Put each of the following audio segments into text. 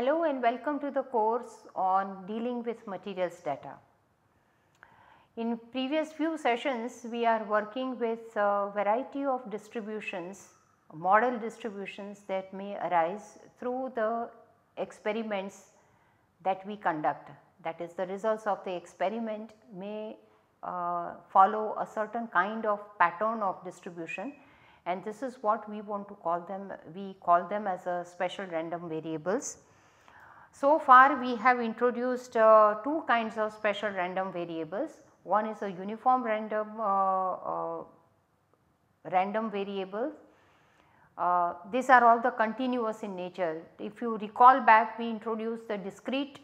Hello and welcome to the course on dealing with materials data. In previous few sessions we are working with a variety of distributions, model distributions that may arise through the experiments that we conduct. That is the results of the experiment may uh, follow a certain kind of pattern of distribution and this is what we want to call them, we call them as a special random variables. So far we have introduced uh, two kinds of special random variables. One is a uniform random uh, uh, random variable. Uh, these are all the continuous in nature. If you recall back we introduced the discrete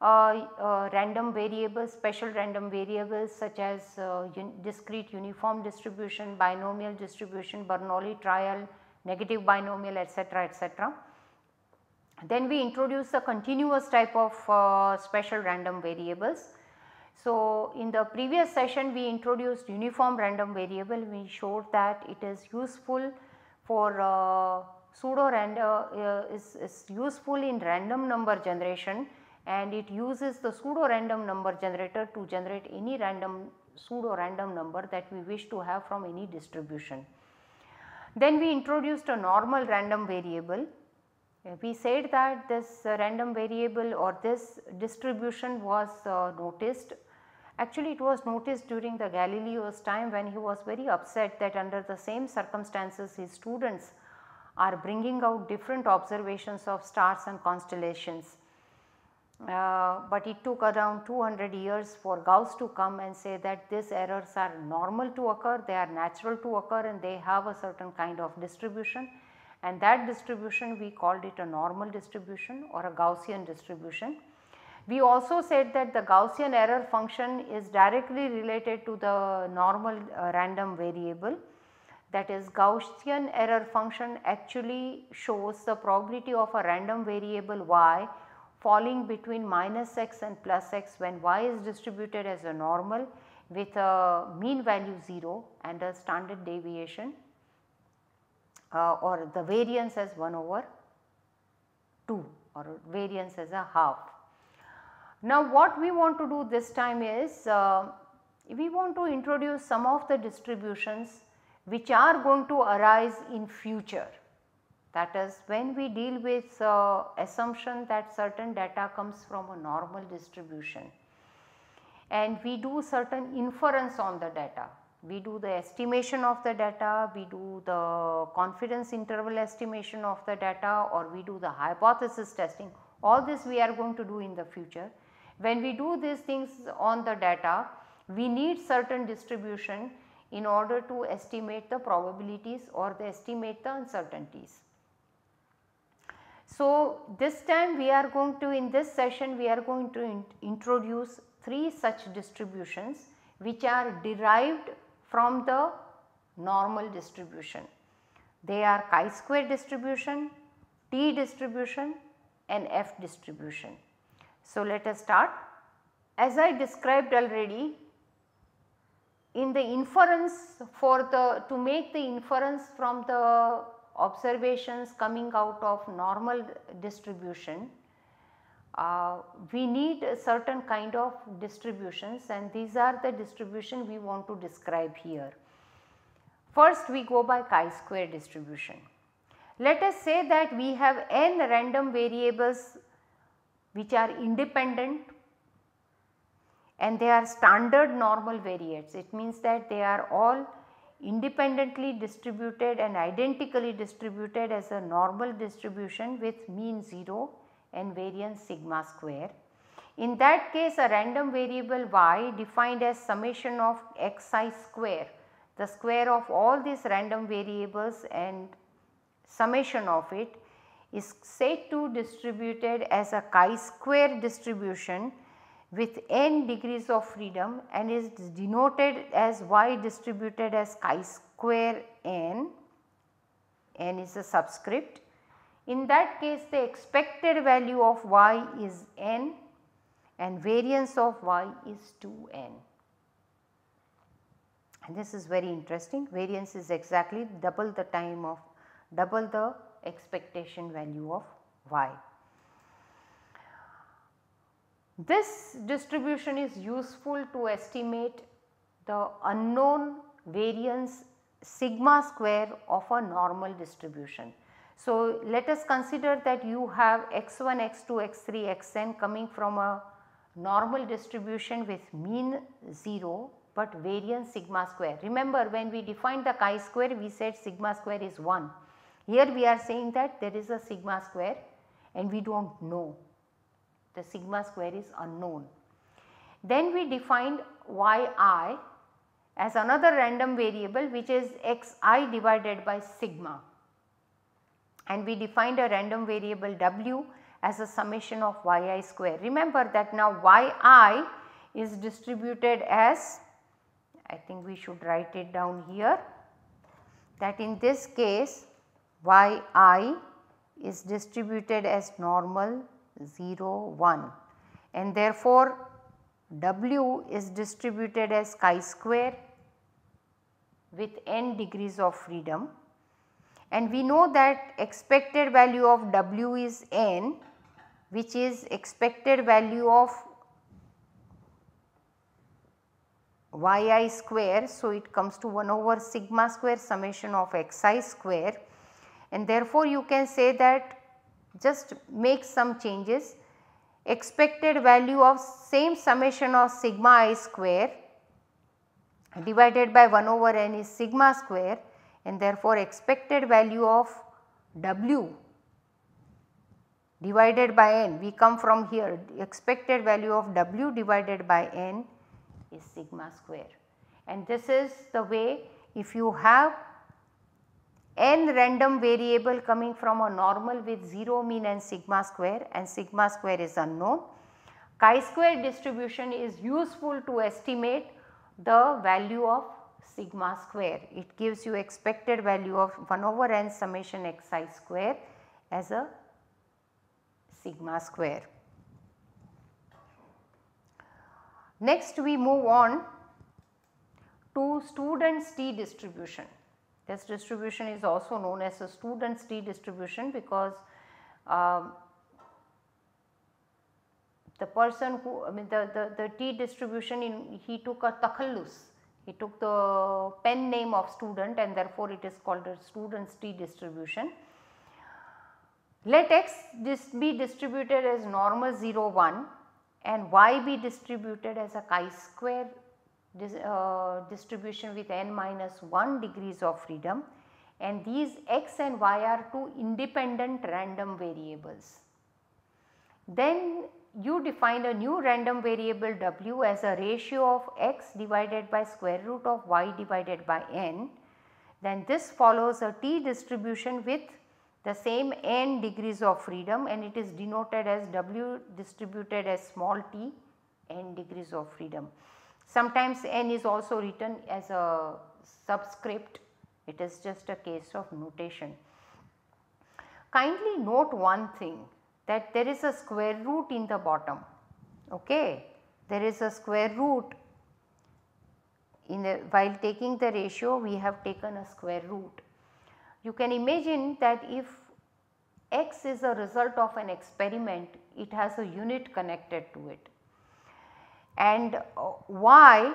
uh, random variables, special random variables such as un discrete uniform distribution, binomial distribution, Bernoulli trial, negative binomial etc., etc. Then we introduce the continuous type of uh, special random variables. So, in the previous session we introduced uniform random variable, we showed that it is useful for uh, pseudo random uh, is, is useful in random number generation and it uses the pseudo random number generator to generate any random pseudo random number that we wish to have from any distribution. Then we introduced a normal random variable uh, we said that this uh, random variable or this distribution was uh, noticed. Actually it was noticed during the Galileo's time when he was very upset that under the same circumstances his students are bringing out different observations of stars and constellations. Uh, but it took around 200 years for Gauss to come and say that these errors are normal to occur, they are natural to occur and they have a certain kind of distribution and that distribution we called it a normal distribution or a Gaussian distribution. We also said that the Gaussian error function is directly related to the normal uh, random variable that is Gaussian error function actually shows the probability of a random variable y falling between minus x and plus x when y is distributed as a normal with a mean value 0 and a standard deviation uh, or the variance as 1 over 2 or variance as a half. Now what we want to do this time is uh, we want to introduce some of the distributions which are going to arise in future. That is when we deal with uh, assumption that certain data comes from a normal distribution and we do certain inference on the data we do the estimation of the data, we do the confidence interval estimation of the data or we do the hypothesis testing all this we are going to do in the future. When we do these things on the data we need certain distribution in order to estimate the probabilities or the estimate the uncertainties. So, this time we are going to in this session we are going to in introduce 3 such distributions which are derived from the normal distribution. They are chi-square distribution, t distribution and f distribution. So, let us start. As I described already in the inference for the to make the inference from the observations coming out of normal distribution uh, we need a certain kind of distributions and these are the distribution we want to describe here. First we go by chi-square distribution. Let us say that we have n random variables which are independent and they are standard normal variates. It means that they are all independently distributed and identically distributed as a normal distribution with mean 0 and variance sigma square. In that case a random variable y defined as summation of xi square, the square of all these random variables and summation of it is said to distributed as a chi-square distribution with n degrees of freedom and is denoted as y distributed as chi-square n, n is a subscript in that case the expected value of y is n and variance of y is 2n. And this is very interesting variance is exactly double the time of double the expectation value of y. This distribution is useful to estimate the unknown variance sigma square of a normal distribution. So, let us consider that you have x1, x2, x3, xn coming from a normal distribution with mean 0, but variance sigma square. Remember when we defined the chi square we said sigma square is 1. Here we are saying that there is a sigma square and we do not know the sigma square is unknown. Then we defined yi as another random variable which is xi divided by sigma and we defined a random variable w as a summation of yi square. Remember that now yi is distributed as I think we should write it down here that in this case yi is distributed as normal 0 1 and therefore w is distributed as chi square with n degrees of freedom and we know that expected value of w is n which is expected value of yi square. So, it comes to 1 over sigma square summation of xi square. And therefore, you can say that just make some changes. Expected value of same summation of sigma i square divided by 1 over n is sigma square and therefore, expected value of w divided by n we come from here expected value of w divided by n is sigma square and this is the way if you have n random variable coming from a normal with 0 mean and sigma square and sigma square is unknown. Chi-square distribution is useful to estimate the value of sigma square. It gives you expected value of 1 over n summation xi square as a sigma square. Next we move on to student's t distribution. This distribution is also known as a student's t distribution because um, the person who I mean the, the, the t distribution in he took a takhallus, he took the pen name of student and therefore it is called a student's t distribution. Let x be distributed as normal 0 1 and y be distributed as a chi square dis, uh, distribution with n minus 1 degrees of freedom and these x and y are two independent random variables. Then you define a new random variable w as a ratio of x divided by square root of y divided by n. Then this follows a t distribution with the same n degrees of freedom and it is denoted as w distributed as small t n degrees of freedom. Sometimes n is also written as a subscript, it is just a case of notation. Kindly note one thing that there is a square root in the bottom, okay. There is a square root in the while taking the ratio we have taken a square root. You can imagine that if x is a result of an experiment it has a unit connected to it and uh, y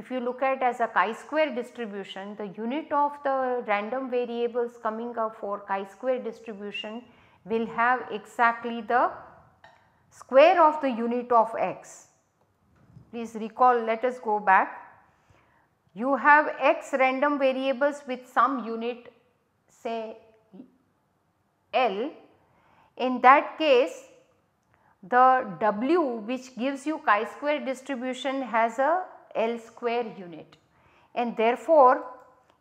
if you look at as a chi-square distribution the unit of the random variables coming up for chi-square distribution will have exactly the square of the unit of x. Please recall let us go back. You have x random variables with some unit say L. In that case the W which gives you chi-square distribution has a L square unit and therefore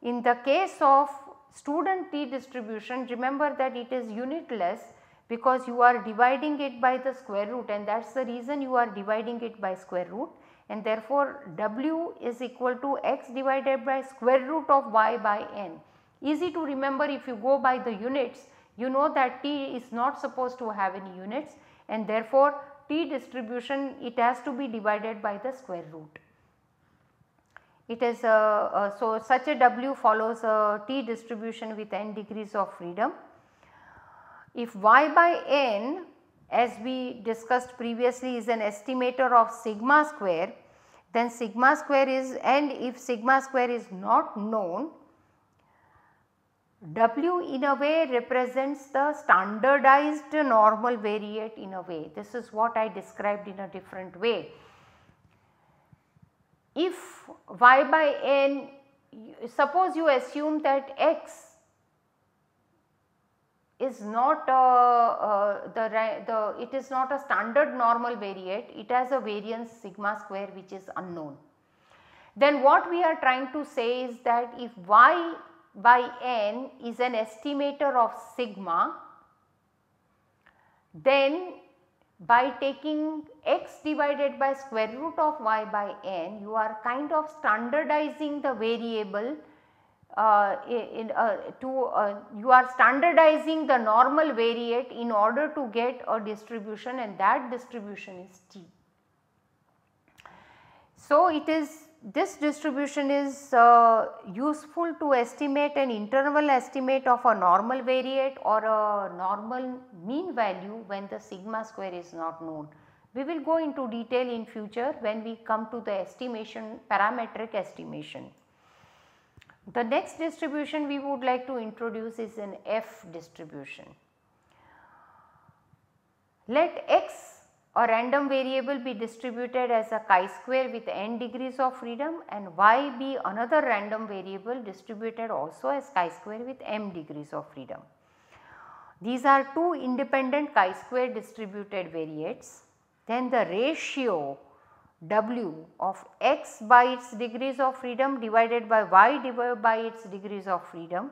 in the case of student t distribution remember that it is unitless because you are dividing it by the square root and that is the reason you are dividing it by square root and therefore W is equal to x divided by square root of y by n. Easy to remember if you go by the units you know that t is not supposed to have any units and therefore t distribution it has to be divided by the square root. It is a, a so such a w follows a t distribution with n degrees of freedom. If y by n as we discussed previously is an estimator of sigma square then sigma square is and if sigma square is not known W in a way represents the standardized normal variate in a way. This is what I described in a different way. If y by n, suppose you assume that x is not uh, uh, the, the it is not a standard normal variate it has a variance sigma square which is unknown. Then what we are trying to say is that if y by n is an estimator of sigma then by taking x divided by square root of y by n you are kind of standardizing the variable uh, in, uh, to uh, you are standardizing the normal variate in order to get a distribution and that distribution is t. So, it is this distribution is uh, useful to estimate an interval estimate of a normal variate or a normal mean value when the sigma square is not known. We will go into detail in future when we come to the estimation parametric estimation. The next distribution we would like to introduce is an F distribution. Let x a random variable be distributed as a chi-square with n degrees of freedom and y be another random variable distributed also as chi-square with m degrees of freedom. These are two independent chi-square distributed variates. Then the ratio w of x by its degrees of freedom divided by y divided by its degrees of freedom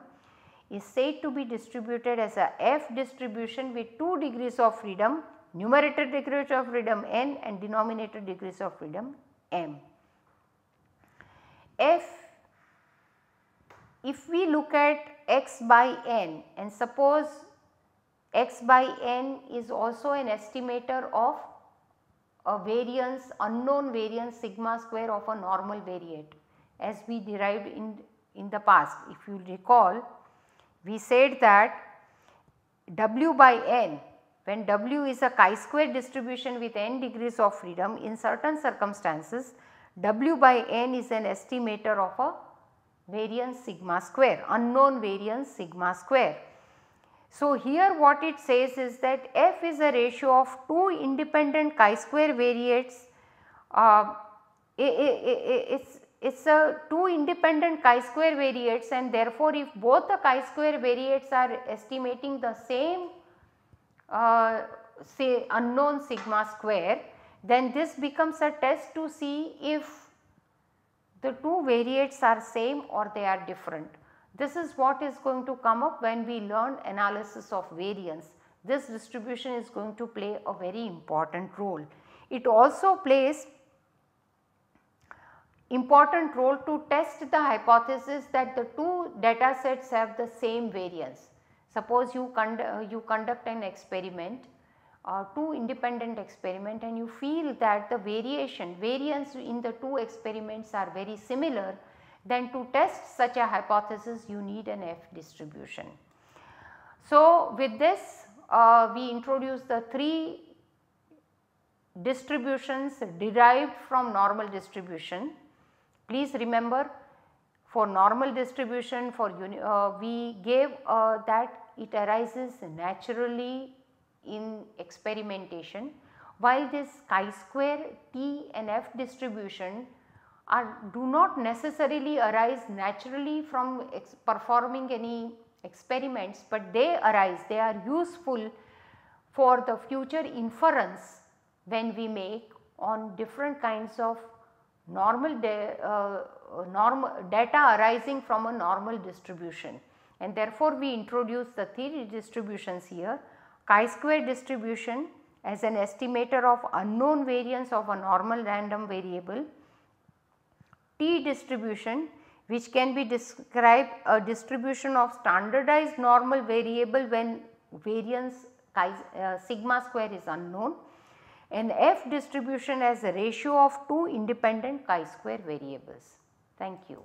is said to be distributed as a f distribution with 2 degrees of freedom numerator degrees of freedom n and denominator degrees of freedom m. F if we look at x by n and suppose x by n is also an estimator of a variance unknown variance sigma square of a normal variate as we derived in, in the past. If you recall we said that w by n when W is a chi-square distribution with n degrees of freedom in certain circumstances W by n is an estimator of a variance sigma square, unknown variance sigma square. So, here what it says is that f is a ratio of two independent chi-square variates uh, it's it's a two independent chi-square variates and therefore if both the chi-square variates are estimating the same uh, say unknown sigma square then this becomes a test to see if the two variates are same or they are different. This is what is going to come up when we learn analysis of variance. This distribution is going to play a very important role. It also plays important role to test the hypothesis that the two data sets have the same variance. Suppose you, condu uh, you conduct an experiment uh, two independent experiment and you feel that the variation variance in the two experiments are very similar then to test such a hypothesis you need an F distribution. So, with this uh, we introduce the three distributions derived from normal distribution. Please remember for normal distribution for uh, we gave uh, that it arises naturally in experimentation while this chi-square T and F distribution are do not necessarily arise naturally from performing any experiments, but they arise they are useful for the future inference when we make on different kinds of normal uh, normal data arising from a normal distribution. And therefore we introduce the three distributions here. Chi-square distribution as an estimator of unknown variance of a normal random variable, T distribution which can be described a distribution of standardized normal variable when variance uh, sigma square is unknown and F distribution as a ratio of two independent chi-square variables. Thank you.